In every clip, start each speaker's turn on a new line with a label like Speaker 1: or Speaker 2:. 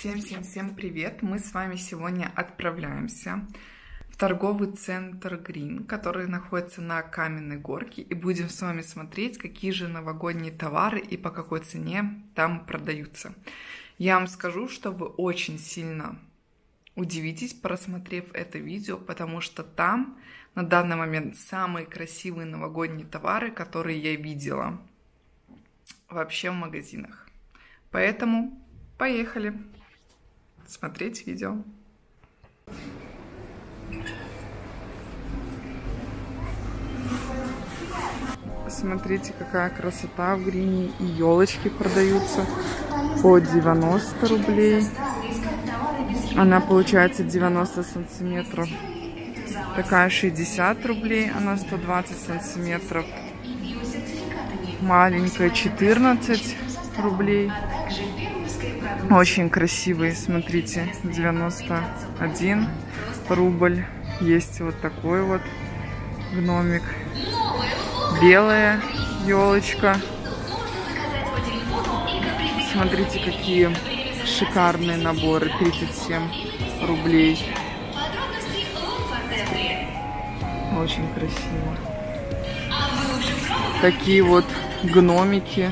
Speaker 1: Всем-всем-всем привет! Мы с вами сегодня отправляемся в торговый центр Green, который находится на Каменной Горке, и будем с вами смотреть, какие же новогодние товары и по какой цене там продаются. Я вам скажу, что вы очень сильно удивитесь, просмотрев это видео, потому что там на данный момент самые красивые новогодние товары, которые я видела вообще в магазинах. Поэтому поехали смотреть видео. Смотрите, какая красота в Грине. И елочки продаются по 90 рублей. Она получается 90 сантиметров. Такая 60 рублей, она 120 сантиметров. Маленькая 14 рублей. Очень красивые, смотрите, 91 рубль. Есть вот такой вот гномик. Белая елочка. Смотрите, какие шикарные наборы. 37 рублей. Очень красиво. Такие вот гномики.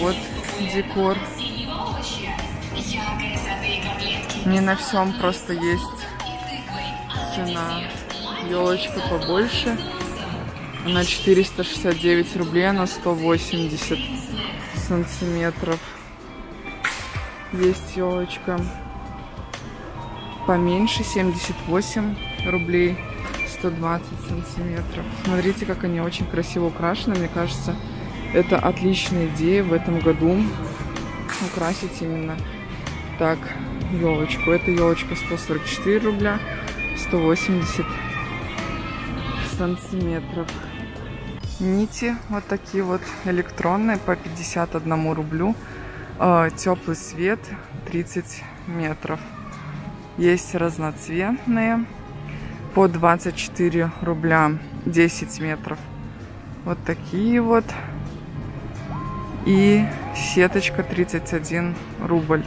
Speaker 1: Вот декор. Не на всем просто есть цена. Елочка побольше. Она 469 рублей, она 180 сантиметров. Есть елочка поменьше, 78 рублей, 120 сантиметров. Смотрите, как они очень красиво украшены. Мне кажется, это отличная идея в этом году украсить именно так елочку. Эта елочка 144 рубля, 180 сантиметров. Нити вот такие вот электронные по 51 рублю. Э, теплый свет 30 метров. Есть разноцветные по 24 рубля 10 метров. Вот такие вот и сеточка 31 рубль.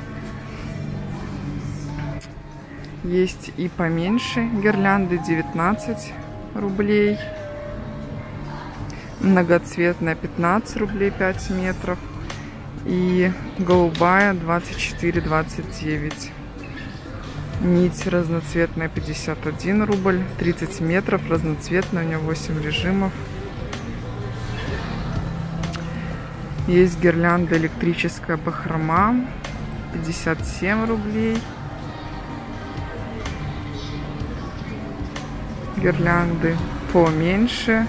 Speaker 1: Есть и поменьше гирлянды 19 рублей. Многоцветная 15 рублей 5 метров. И голубая 24-29. Нить разноцветная 51 рубль. 30 метров разноцветная, у нее 8 режимов. Есть гирлянда электрическая бахрома. 57 рублей. Гирлянды поменьше.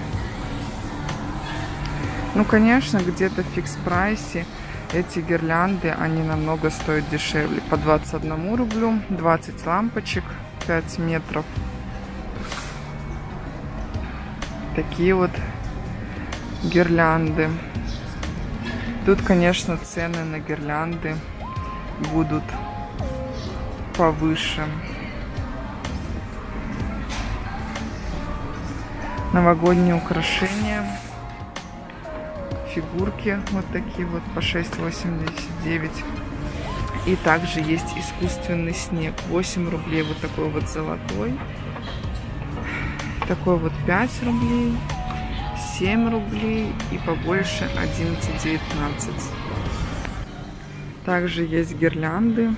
Speaker 1: Ну, конечно, где-то в фикс-прайсе эти гирлянды, они намного стоят дешевле. По 21 рублю, 20 лампочек, 5 метров. Такие вот гирлянды. Тут, конечно, цены на гирлянды будут повыше. Новогодние украшения. Фигурки вот такие вот по 6,89. И также есть искусственный снег. 8 рублей вот такой вот золотой. Такой вот 5 рублей. 7 рублей и побольше 11,19. Также есть гирлянды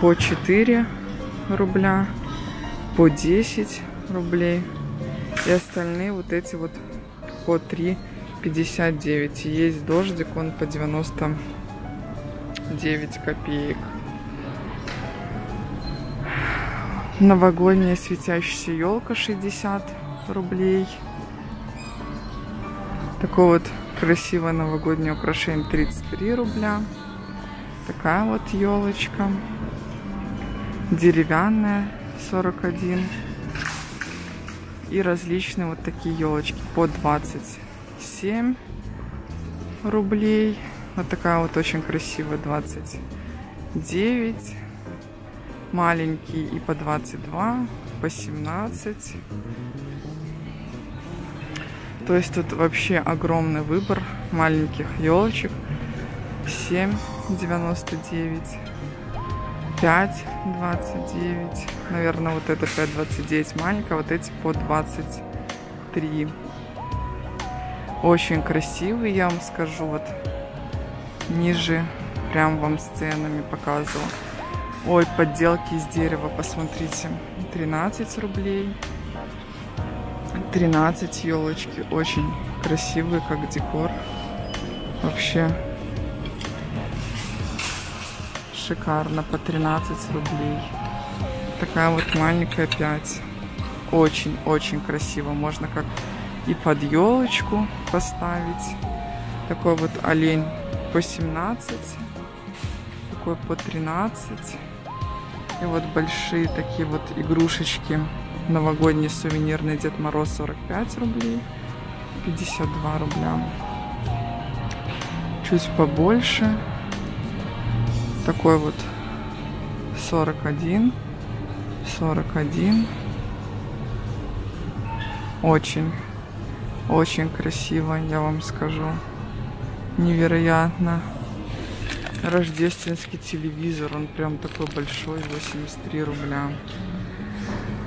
Speaker 1: по 4 рубля, по 10 рублей. И остальные вот эти вот по 3,59. Есть дождик, он по 99 копеек. Новогодняя светящаяся елка 60 рублей. Такое вот красивое новогоднее украшение 33 рубля. Такая вот елочка. Деревянная 41. И различные вот такие елочки по 27 рублей. Вот такая вот очень красивая 29. Маленькие и по 22, по 17. То есть тут вообще огромный выбор маленьких елочек. 7 99. 5 29. Наверное, вот это 5 29 маленькая, вот эти по 23. Очень красивый, я вам скажу. Вот ниже прям вам сценами показывала. Ой, подделки из дерева, посмотрите. 13 рублей. 13 елочки. Очень красивые, как декор. Вообще шикарно. По 13 рублей. Такая вот маленькая 5. Очень-очень красиво. Можно как и под елочку поставить. Такой вот олень по 17. Такой по 13. И вот большие такие вот игрушечки. Новогодний сувенирный Дед Мороз 45 рублей. 52 рубля. Чуть побольше. Такой вот 41. 41. Очень, очень красиво, я вам скажу. Невероятно рождественский телевизор. Он прям такой большой, 83 рубля.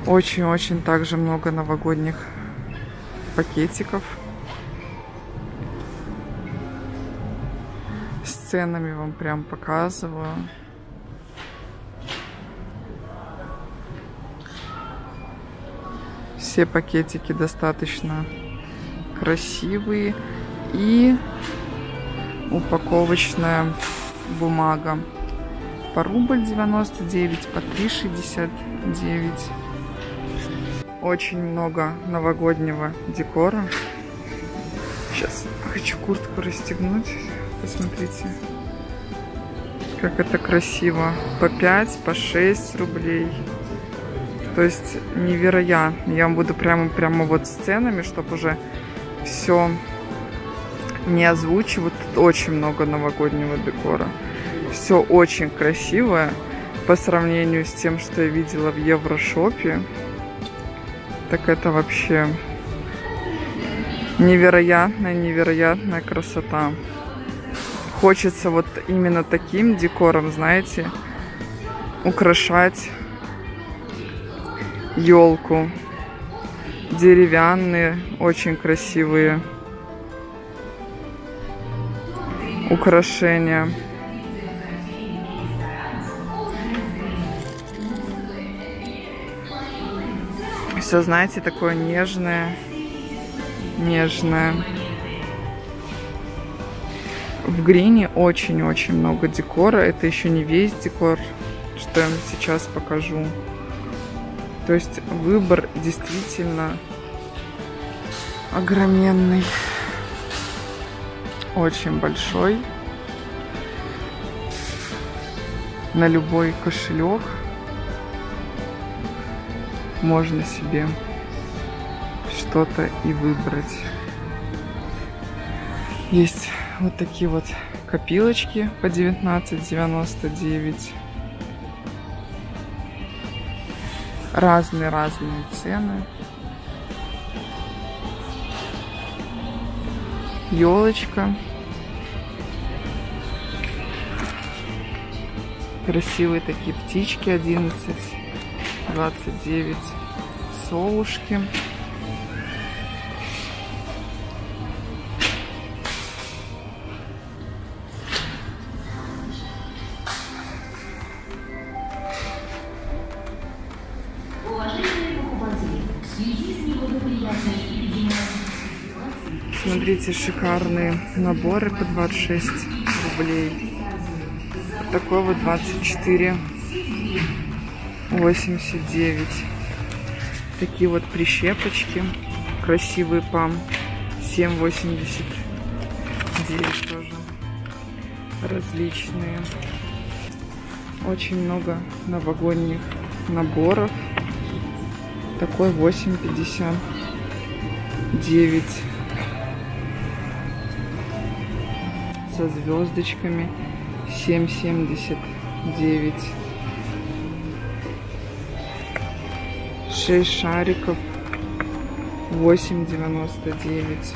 Speaker 1: Очень-очень также много новогодних пакетиков. С ценами вам прям показываю. Все пакетики достаточно красивые. И упаковочная бумага по рубль 99, по 3,69. Очень много новогоднего декора. Сейчас хочу куртку расстегнуть. Посмотрите, как это красиво. По 5, по 6 рублей. То есть невероятно. Я вам буду прямо, прямо вот сценами, чтобы уже все не озвучивают. Тут очень много новогоднего декора. Все очень красивое по сравнению с тем, что я видела в Еврошопе. Так это вообще невероятная, невероятная красота. Хочется вот именно таким декором, знаете, украшать елку. Деревянные, очень красивые украшения. Все, знаете, такое нежное, нежное. В Грине очень-очень много декора. Это еще не весь декор, что я вам сейчас покажу. То есть выбор действительно огроменный очень большой. На любой кошелек можно себе что-то и выбрать. Есть вот такие вот копилочки по 19,99. Разные-разные цены. елочка. Красивые такие птички 11, 29 совушки. Смотрите, шикарные наборы по 26 рублей. Вот такой вот 24 89. Такие вот прищепочки. Красивые по 7,89 тоже. Различные. Очень много новогодних наборов. Такой 8,59 со звездочками 7,79 6 шариков 8,99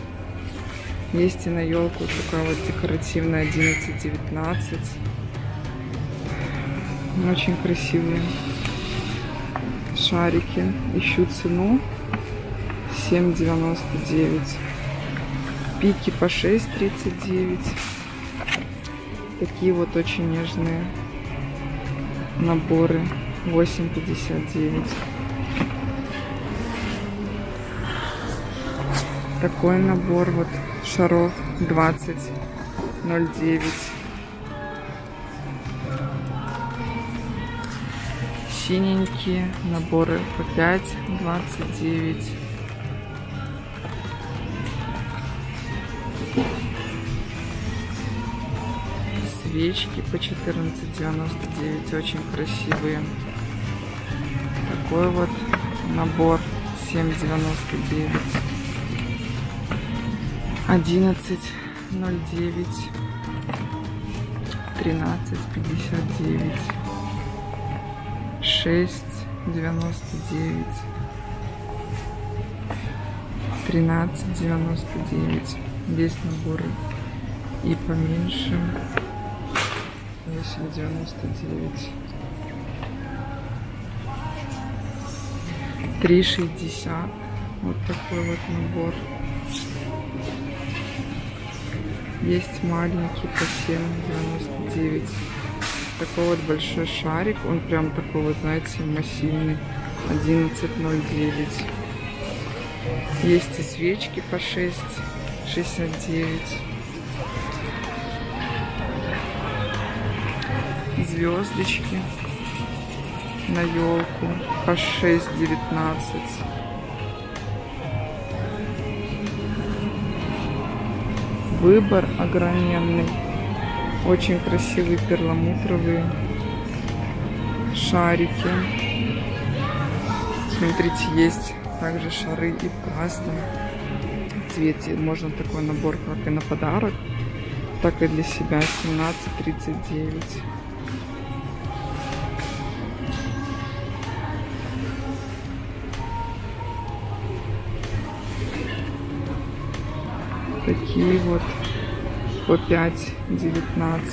Speaker 1: Есть и на елку такая вот декоративная 11-19. Очень красивые шарики. Ищу цену 7,99. Пики по 6,39. Такие вот очень нежные наборы 8,59. Такой набор вот шаров 20,09. Синенькие наборы по 5,29. свечки по 14,99 очень красивые такой вот набор 7,99 11,09 13,59 6,99 13,99 здесь наборы и поменьше. 8,99 3,60 вот такой вот набор есть маленький по 7,99 такой вот большой шарик. Он прям такой вот знаете массивный. 11,09 есть и свечки по 6,69 звездочки на елку по 6,19. Выбор огроменный. Очень красивые перламутровые шарики. Смотрите, есть также шары и в красном цвете. Можно такой набор как и на подарок, так и для себя. 17,39. Такие вот по 5,19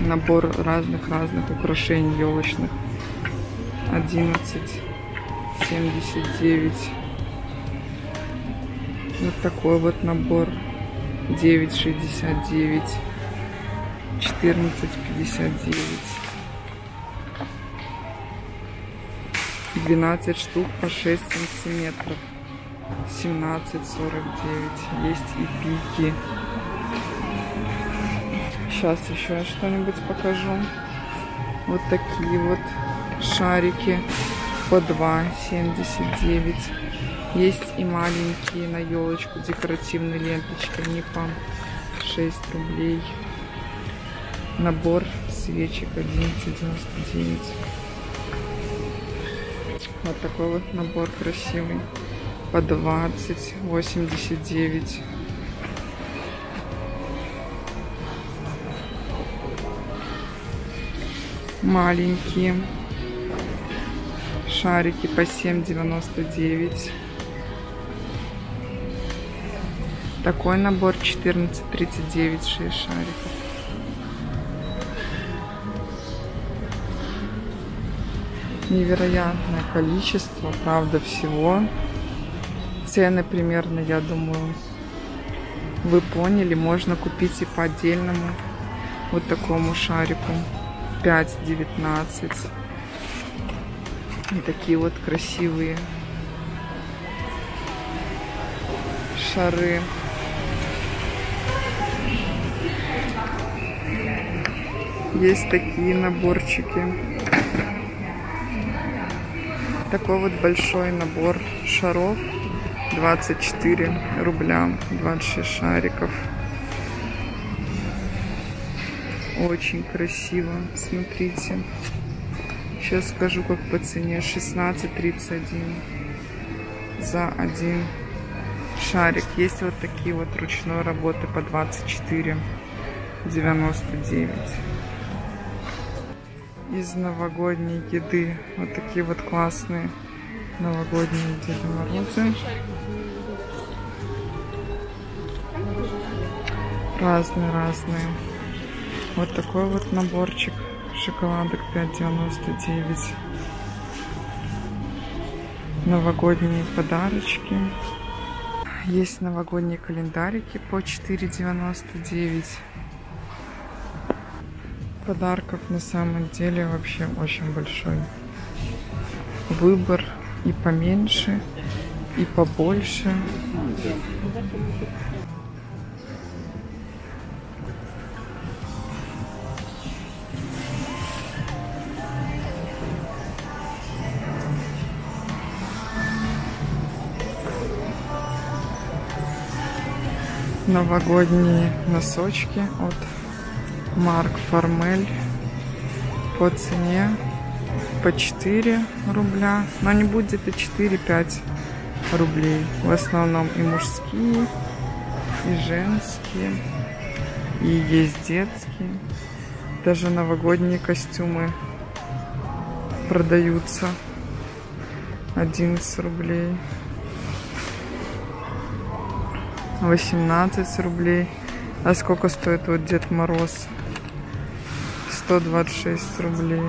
Speaker 1: набор разных-разных украшений елочных. 11,79 вот такой вот набор. 9,69 14,59 12 штук по 6 сантиметров 17,49. Есть и пики. Сейчас еще что-нибудь покажу. Вот такие вот шарики по 2,79. Есть и маленькие на елочку декоративные ленточки. Они по 6 рублей. Набор свечек 11,99. Вот такой вот набор красивый по 20, 89. Маленькие шарики по 7,99. Такой набор 14,39, 6 шариков. Невероятное количество, правда, всего. Цены примерно, я думаю, вы поняли. Можно купить и по отдельному вот такому шарику. 5,19. И такие вот красивые шары. Есть такие наборчики. Такой вот большой набор шаров 24 рубля 26 шариков. Очень красиво смотрите. Сейчас скажу как по цене. 16.31 за один шарик. Есть вот такие вот ручной работы по 24 99 из новогодней еды. Вот такие вот классные новогодние Деды Морозы. Разные-разные. Вот такой вот наборчик шоколадок 5,99. Новогодние подарочки. Есть новогодние календарики по 4,99. Подарков на самом деле вообще очень большой выбор и поменьше, и побольше. новогодние носочки от Марк Формель по цене по 4 рубля, но не будет и 4-5 рублей. В основном и мужские, и женские, и есть детские. Даже новогодние костюмы продаются 11 рублей. 18 рублей. А сколько стоит вот Дед Мороз? 126 рублей.